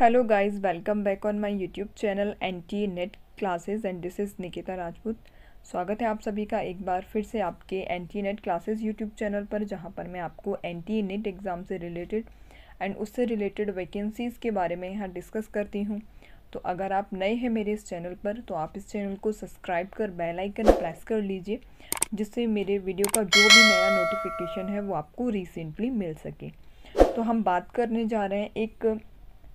Hello guys welcome back on my YouTube channel N T net classes and this is Nikita Rajput स्वागत है आप सभी का एक बार फिर से आपके N T net classes YouTube channel पर, जहाँ पर मैं आपको एन टी नेट एग्ज़ाम से रिलेटेड एंड उससे रिलेटेड वैकेंसीज़ के बारे में यहाँ डिस्कस करती हूँ। तो अगर आप नए हैं मेरे इस चैनल पर तो आप इस चैनल को सब्सक्राइब कर बेल आइकन प्रेस कर लीजिए, जिससे मेरे वीडियो का जो भी नया नोटिफिकेशन है, वो आपको रिसेंटली मिल सके। तो हम बात करने जा रहे हैं एक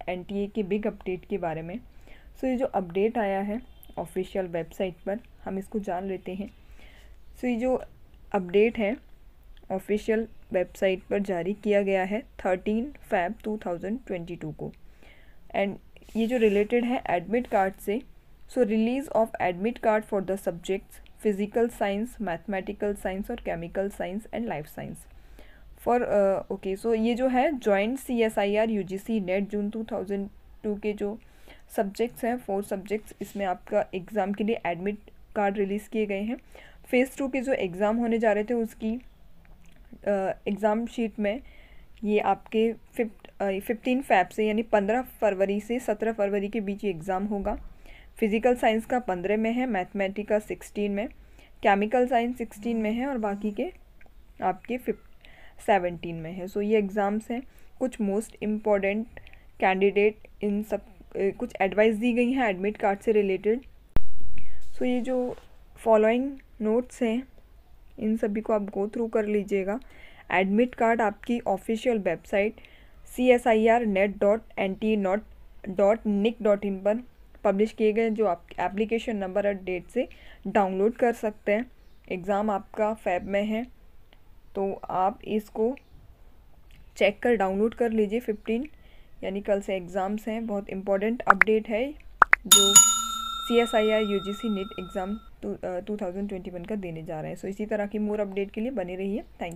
NTA के बिग अपडेट के बारे में। सो so, ये जो अपडेट आया है ऑफिशियल वेबसाइट पर हम इसको जान लेते हैं। सो so, ये जो अपडेट है ऑफिशियल वेबसाइट पर जारी किया गया है थर्टीन फैब 2022 को। एंड ये जो रिलेटेड है एडमिट कार्ड से so release of admit card for the subjects physical science mathematical science और chemical science and life science for okay so ये जो है joint C S I R U G C net June two thousand two के जो subjects हैं four subjects इसमें आपका exam के लिए एडमिट कार्ड रिलीज़ किए गए हैं। फ़ेज़ टू के जो एग्ज़ाम होने जा रहे थे उसकी एग्ज़ाम uh, शीट में ये आपके फिफ्ट फिफ्टीन फैब से यानी पंद्रह फरवरी से सत्रह फरवरी के बीच एग्ज़ाम होगा। फ़िज़िकल साइंस का पंद्रह में है मैथमेटिक्स सिक्सटीन में केमिकल साइंस सिक्सटीन में है और बाकी के आपके फिफ्ट सेवनटीन में है। सो so, ये एग्ज़ाम्स हैं। कुछ मोस्ट इंपॉर्टेंट कैंडिडेट इन सब कुछ एडवाइस दी गई हैं एडमिट कार्ड से रिलेटेड सो so, ये जो फॉलोइंग नोट्स हैं इन सभी को आप गो थ्रू कर लीजिएगा। एडमिट कार्ड आपकी official website C S I R net dot N T not dot nic dot in पर पब्लिश किए गए जो आप एप्लीकेशन नंबर और डेट से डाउनलोड कर सकते हैं। एग्ज़ाम आपका फैब में है। तो आप इसको चेक कर डाउनलोड कर लीजिए फिफ्टीन यानी कल से एग्ज़ाम्स हैं बहुत इंपॉर्टेंट अपडेट है जो C S I R U G C net exam two thousand twenty one का देने जा रहे हैं। सो so, इसी तरह की मोर अपडेट के लिए बने रहिए। Thank you